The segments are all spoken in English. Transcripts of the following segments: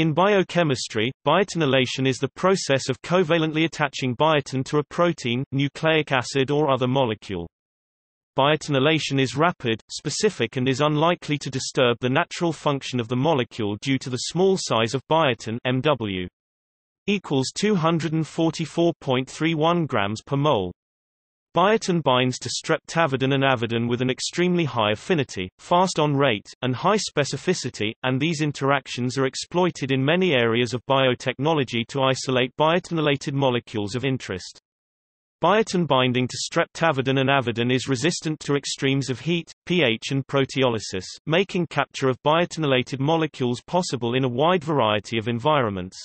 In biochemistry, biotinylation is the process of covalently attaching biotin to a protein, nucleic acid or other molecule. Biotinylation is rapid, specific and is unlikely to disturb the natural function of the molecule due to the small size of biotin MW equals 244.31 grams per mole. Biotin binds to streptavidin and avidin with an extremely high affinity, fast on rate, and high specificity, and these interactions are exploited in many areas of biotechnology to isolate biotinylated molecules of interest. Biotin binding to streptavidin and avidin is resistant to extremes of heat, pH and proteolysis, making capture of biotinylated molecules possible in a wide variety of environments.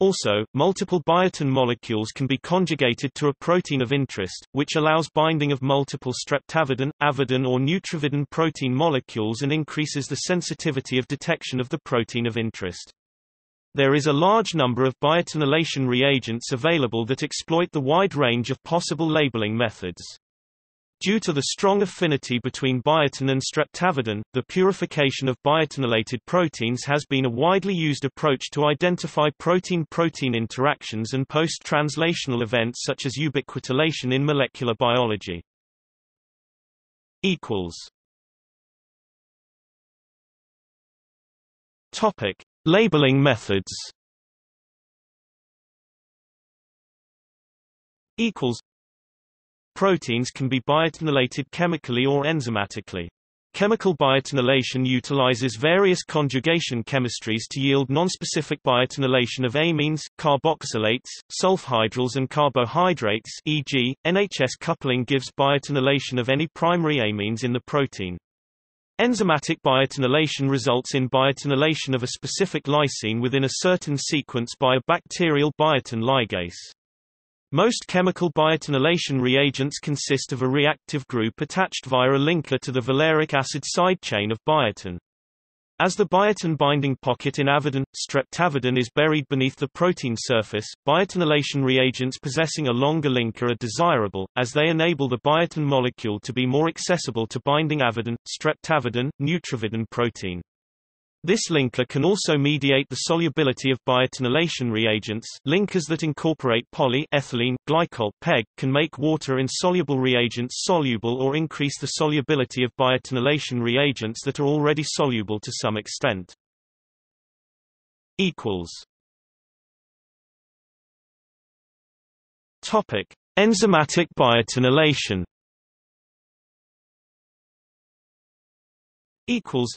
Also, multiple biotin molecules can be conjugated to a protein of interest, which allows binding of multiple streptavidin, avidin or NeutrAvidin protein molecules and increases the sensitivity of detection of the protein of interest. There is a large number of biotinylation reagents available that exploit the wide range of possible labeling methods. Due to the strong affinity between biotin and streptavidin, the purification of biotinylated proteins has been a widely used approach to identify protein-protein interactions and post-translational events such as ubiquitination in molecular biology. Topic: Labeling methods. Equals Proteins can be biotinylated chemically or enzymatically. Chemical biotinylation utilizes various conjugation chemistries to yield nonspecific biotinylation of amines, carboxylates, sulfhydryls and carbohydrates e.g., NHS coupling gives biotinylation of any primary amines in the protein. Enzymatic biotinylation results in biotinylation of a specific lysine within a certain sequence by a bacterial biotin ligase. Most chemical biotinylation reagents consist of a reactive group attached via a linker to the valeric acid side chain of biotin. As the biotin binding pocket in avidin, streptavidin is buried beneath the protein surface, biotinylation reagents possessing a longer linker are desirable, as they enable the biotin molecule to be more accessible to binding avidin, streptavidin, NeutrAvidin protein. This linker can also mediate the solubility of biotinylation reagents. Linkers that incorporate poly ethylene, glycol PEG can make water-insoluble reagents soluble or increase the solubility of biotinylation reagents that are already soluble to some extent. equals Topic: Enzymatic biotinylation equals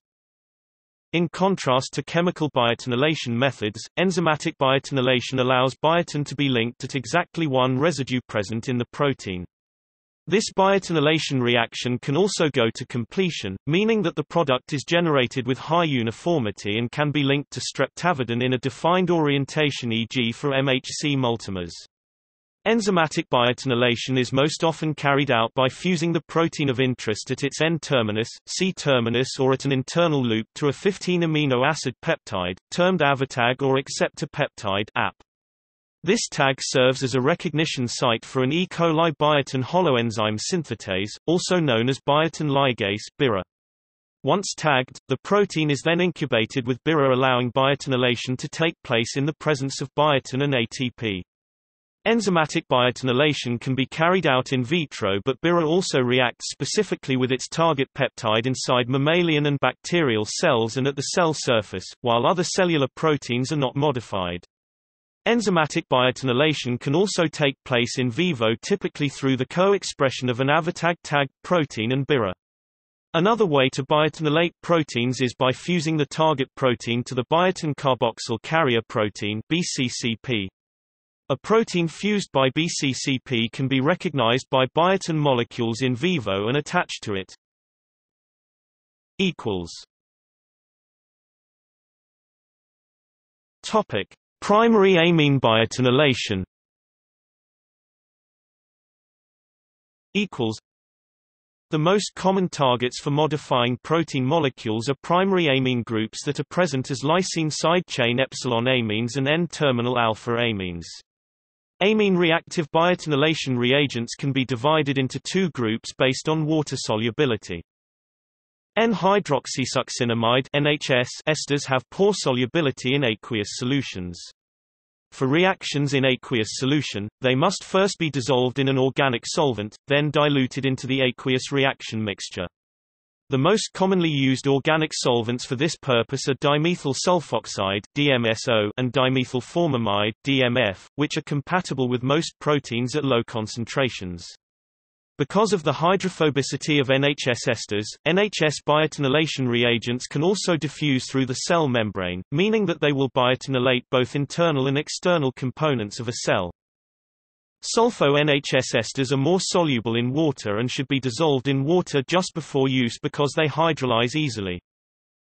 in contrast to chemical biotinylation methods, enzymatic biotinylation allows biotin to be linked at exactly one residue present in the protein. This biotinylation reaction can also go to completion, meaning that the product is generated with high uniformity and can be linked to streptavidin in a defined orientation e.g. for MHC multimers. Enzymatic biotinylation is most often carried out by fusing the protein of interest at its N-terminus, C-terminus or at an internal loop to a 15-amino acid peptide, termed AVITAG or acceptor peptide AP. This tag serves as a recognition site for an E. coli biotin holoenzyme synthetase, also known as biotin ligase BIRA. Once tagged, the protein is then incubated with BIRA allowing biotinylation to take place in the presence of biotin and ATP. Enzymatic biotinylation can be carried out in vitro but BIRA also reacts specifically with its target peptide inside mammalian and bacterial cells and at the cell surface, while other cellular proteins are not modified. Enzymatic biotinylation can also take place in vivo typically through the co-expression of an Avitag tag protein and BIRA. Another way to biotinylate proteins is by fusing the target protein to the biotin carboxyl carrier protein BCCP. A protein fused by BCCP can be recognized by biotin molecules in vivo and attached to it. equals Topic: Primary amine biotinylation. Equals. The most common targets for modifying protein molecules are primary amine groups that are present as lysine side chain epsilon amines and N-terminal alpha amines. Amine reactive biotinylation reagents can be divided into two groups based on water solubility. N-hydroxysuccinimide NHS esters have poor solubility in aqueous solutions. For reactions in aqueous solution, they must first be dissolved in an organic solvent, then diluted into the aqueous reaction mixture. The most commonly used organic solvents for this purpose are dimethyl sulfoxide DMSO and dimethylformamide DMF, which are compatible with most proteins at low concentrations. Because of the hydrophobicity of NHS esters, NHS biotinylation reagents can also diffuse through the cell membrane, meaning that they will biotinylate both internal and external components of a cell. Sulfo-NHS esters are more soluble in water and should be dissolved in water just before use because they hydrolyze easily.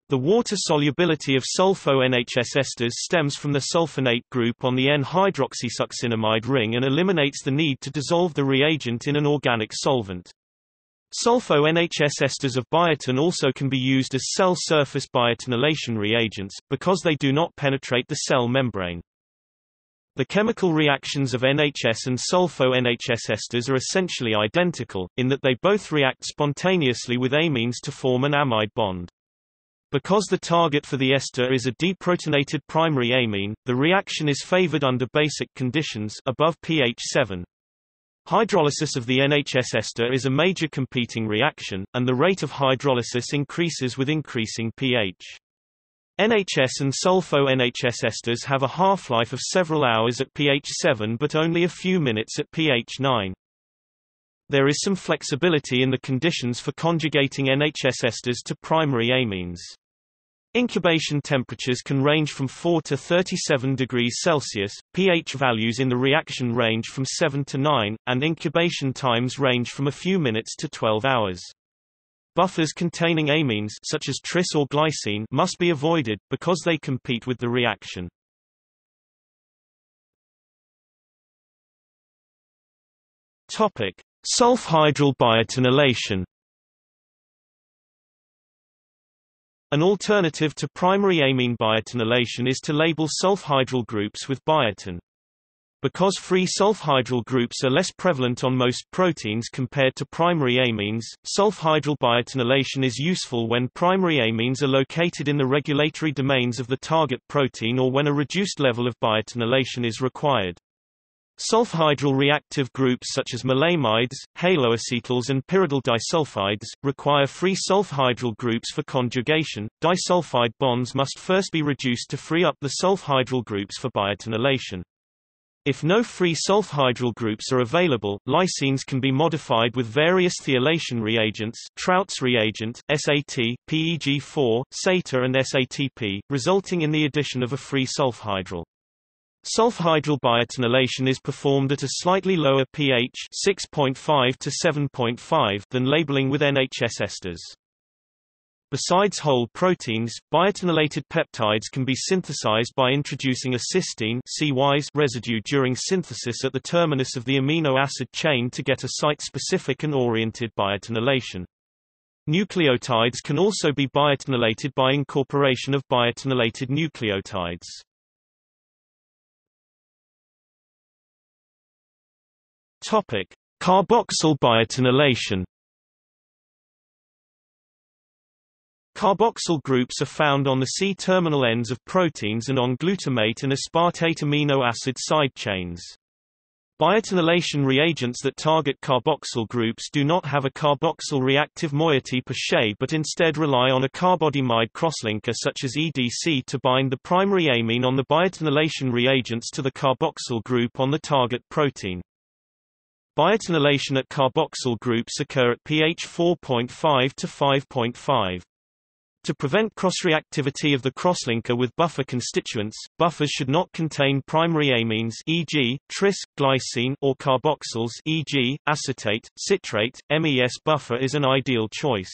The water solubility of sulfo-NHS esters stems from the sulfonate group on the N-hydroxysuccinimide ring and eliminates the need to dissolve the reagent in an organic solvent. Sulfo-NHS esters of biotin also can be used as cell surface biotinylation reagents, because they do not penetrate the cell membrane. The chemical reactions of NHS and sulfo-NHS esters are essentially identical, in that they both react spontaneously with amines to form an amide bond. Because the target for the ester is a deprotonated primary amine, the reaction is favored under basic conditions above pH 7. Hydrolysis of the NHS ester is a major competing reaction, and the rate of hydrolysis increases with increasing pH. NHS and sulfo-NHS esters have a half-life of several hours at pH 7 but only a few minutes at pH 9. There is some flexibility in the conditions for conjugating NHS esters to primary amines. Incubation temperatures can range from 4 to 37 degrees Celsius, pH values in the reaction range from 7 to 9, and incubation times range from a few minutes to 12 hours. Buffers containing amines such as tris or glycine must be avoided, because they compete with the reaction. Topic. Sulfhydryl biotinylation An alternative to primary amine biotinylation is to label sulfhydryl groups with biotin. Because free sulfhydryl groups are less prevalent on most proteins compared to primary amines, sulfhydryl biotinylation is useful when primary amines are located in the regulatory domains of the target protein or when a reduced level of biotinylation is required. Sulfhydryl reactive groups such as maleimides, haloacetyls and pyridyl disulfides, require free sulfhydryl groups for conjugation. Disulfide bonds must first be reduced to free up the sulfhydryl groups for biotinylation. If no free sulfhydryl groups are available, lysines can be modified with various thiolation reagents Traut's reagent, SAT, PEG4, SATA and SATP, resulting in the addition of a free sulfhydryl. Sulfhydryl biotinylation is performed at a slightly lower pH 6.5 to 7.5 than labeling with NHS esters. Besides whole proteins, biotinylated peptides can be synthesized by introducing a cysteine residue during synthesis at the terminus of the amino acid chain to get a site-specific and oriented biotinylation. Nucleotides can also be biotinylated by incorporation of biotinylated nucleotides. Topic: Carboxyl biotinylation Carboxyl groups are found on the C-terminal ends of proteins and on glutamate and aspartate amino acid side chains. Biotinylation reagents that target carboxyl groups do not have a carboxyl reactive moiety per se but instead rely on a carbodiimide crosslinker such as EDC to bind the primary amine on the biotinylation reagents to the carboxyl group on the target protein. Biotinylation at carboxyl groups occur at pH 4.5 to 5.5. To prevent cross-reactivity of the crosslinker with buffer constituents, buffers should not contain primary amines e.g., tris, glycine or carboxyls e.g., acetate, citrate. MES buffer is an ideal choice.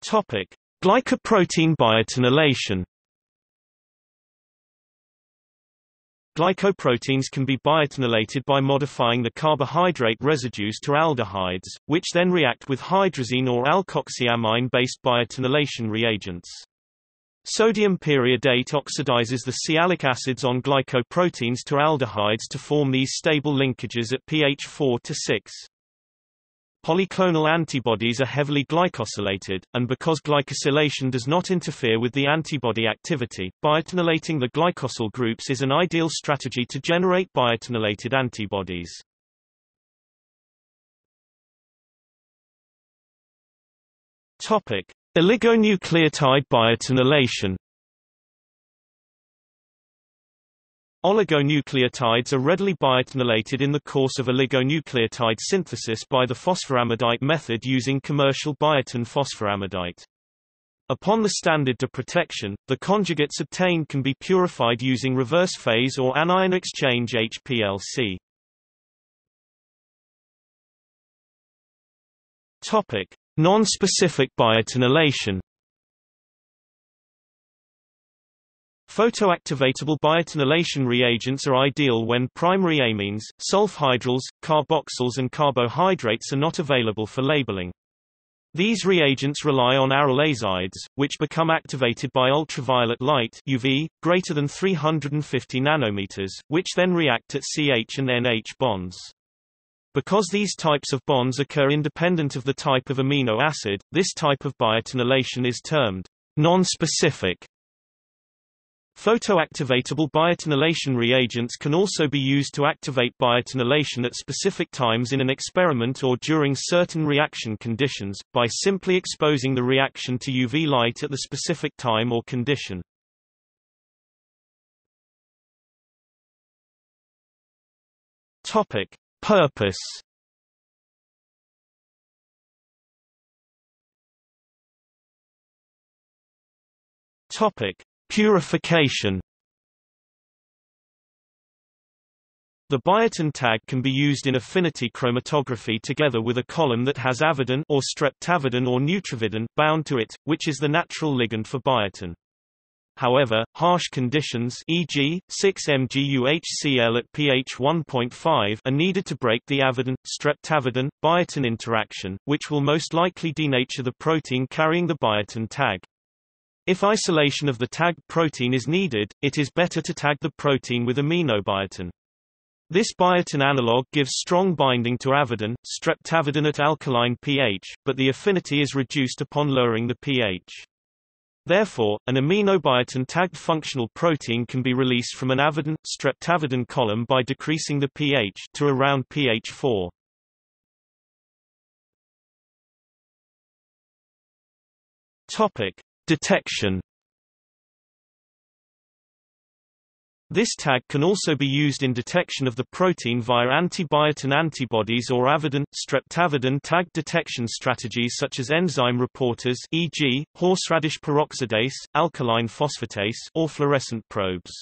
Topic: Glycoprotein biotinylation Glycoproteins can be biotinylated by modifying the carbohydrate residues to aldehydes, which then react with hydrazine or alkoxyamine-based biotinylation reagents. Sodium periodate oxidizes the sialic acids on glycoproteins to aldehydes to form these stable linkages at pH 4 to 6. Polyclonal antibodies are heavily glycosylated, and because glycosylation does not interfere with the antibody activity, biotinylating the glycosyl groups is an ideal strategy to generate biotinylated antibodies. Topic: Oligonucleotide biotinylation Oligonucleotides are readily biotinylated in the course of oligonucleotide synthesis by the phosphoramidite method using commercial biotin phosphoramidite. Upon the standard de protection, the conjugates obtained can be purified using reverse phase or anion exchange HPLC. Topic: Non-specific biotinylation Photoactivatable biotinylation reagents are ideal when primary amines, sulfhydryls, carboxyls and carbohydrates are not available for labeling. These reagents rely on aryl azides, which become activated by ultraviolet light UV, greater than 350 nanometers, which then react at CH and NH bonds. Because these types of bonds occur independent of the type of amino acid, this type of biotinylation is termed non-specific. Photoactivatable biotinylation reagents can also be used to activate biotinylation at specific times in an experiment or during certain reaction conditions, by simply exposing the reaction to UV light at the specific time or condition. Topic. Purpose Topic: Purification. The biotin tag can be used in affinity chromatography together with a column that has avidin or streptavidin or NeutrAvidin bound to it, which is the natural ligand for biotin. However, harsh conditions e.g., 6-MgUHCl at pH 1.5 are needed to break the avidin-streptavidin, biotin interaction, which will most likely denature the protein carrying the biotin tag. If isolation of the tagged protein is needed, it is better to tag the protein with aminobiotin. This biotin analog gives strong binding to avidin, streptavidin at alkaline pH, but the affinity is reduced upon lowering the pH. Therefore, an aminobiotin-tagged functional protein can be released from an avidin, streptavidin column by decreasing the pH to around pH 4. Topic: Detection. This tag can also be used in detection of the protein via antibiotin antibodies or avidin, streptavidin tag detection strategies such as enzyme reporters e.g., horseradish peroxidase, alkaline phosphatase or fluorescent probes.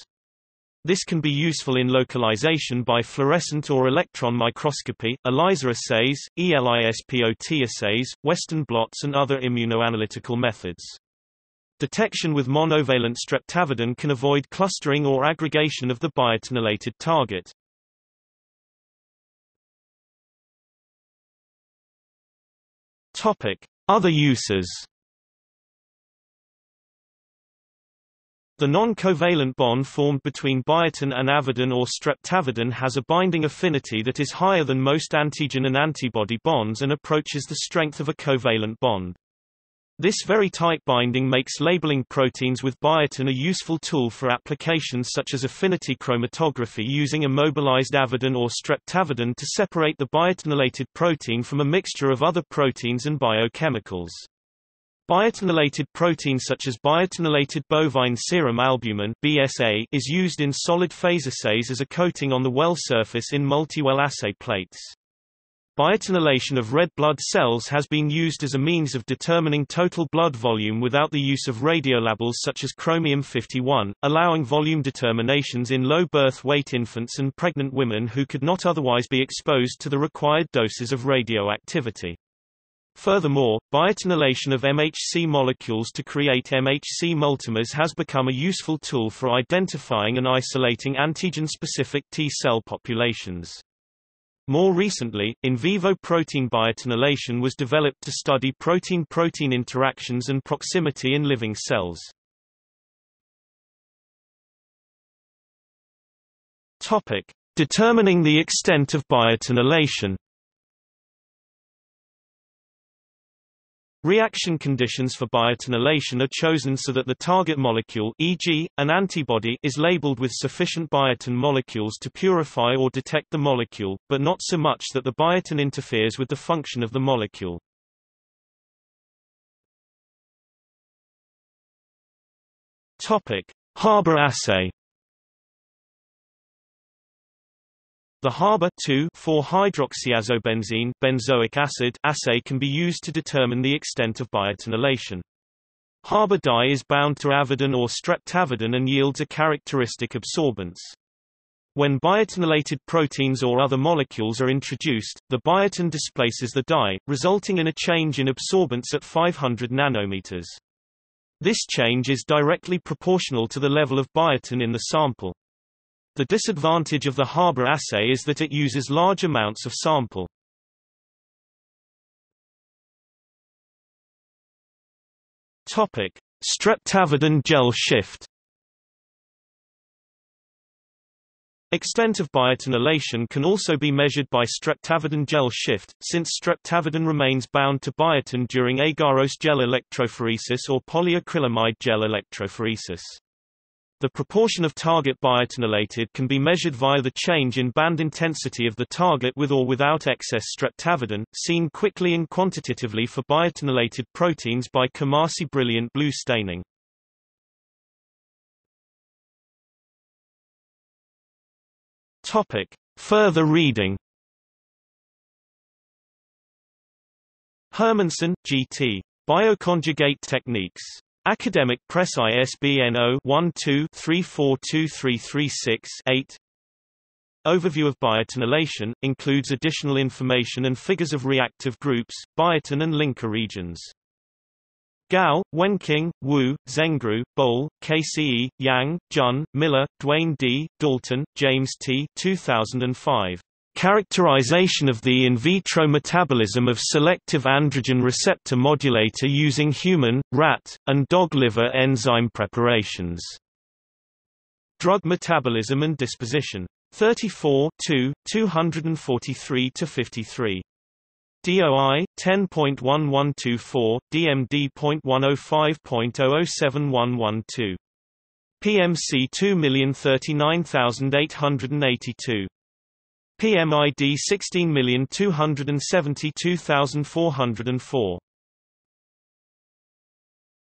This can be useful in localization by fluorescent or electron microscopy, ELISA assays, ELISPOT assays, Western blots and other immunoanalytical methods. Detection with monovalent streptavidin can avoid clustering or aggregation of the biotinylated target. Topic: Other uses. The non-covalent bond formed between biotin and avidin or streptavidin has a binding affinity that is higher than most antigen and antibody bonds and approaches the strength of a covalent bond. This very tight binding makes labeling proteins with biotin a useful tool for applications such as affinity chromatography using immobilized avidin or streptavidin to separate the biotinylated protein from a mixture of other proteins and biochemicals. Biotinylated proteins such as biotinylated bovine serum albumin BSA is used in solid phase assays as a coating on the well surface in multi-well assay plates. Biotinylation of red blood cells has been used as a means of determining total blood volume without the use of radiolabels such as chromium-51, allowing volume determinations in low birth weight infants and pregnant women who could not otherwise be exposed to the required doses of radioactivity. Furthermore, biotinylation of MHC molecules to create MHC multimers has become a useful tool for identifying and isolating antigen-specific T-cell populations. More recently, in vivo protein biotinylation was developed to study protein-protein interactions and proximity in living cells. Topic: Determining the extent of biotinylation. Reaction conditions for biotinylation are chosen so that the target molecule e.g., an antibody is labeled with sufficient biotin molecules to purify or detect the molecule, but not so much that the biotin interferes with the function of the molecule. Topic: HABA assay The HABA 2,4-hydroxyazobenzene benzoic acid assay can be used to determine the extent of biotinylation. HABA dye is bound to avidin or streptavidin and yields a characteristic absorbance. When biotinylated proteins or other molecules are introduced, the biotin displaces the dye, resulting in a change in absorbance at 500 nanometers. This change is directly proportional to the level of biotin in the sample. The disadvantage of the HABA assay is that it uses large amounts of sample. Topic: Streptavidin gel shift. Extent of biotinylation can also be measured by streptavidin gel shift, since streptavidin remains bound to biotin during agarose gel electrophoresis or polyacrylamide gel electrophoresis. The proportion of target biotinylated can be measured via the change in band intensity of the target with or without excess streptavidin, seen quickly and quantitatively for biotinylated proteins by Coomassie brilliant blue staining. Topic. Further reading Hermanson, G.T. Bioconjugate techniques. Academic Press ISBN 0-12-342336-8 Overview of biotinylation, includes additional information and figures of reactive groups, biotin and linker regions. Gao, Wenqing, Wu, Zengru, Bohl, KCE, Yang, Jun, Miller, Duane D., Dalton, James T. 2005. Characterization of the in vitro metabolism of selective androgen receptor modulator using human, rat, and dog liver enzyme preparations. Drug Metabolism and Disposition. 34 243-53. DOI 10.1124, DMD.105.007112. PMC 2039882. PMID 16272404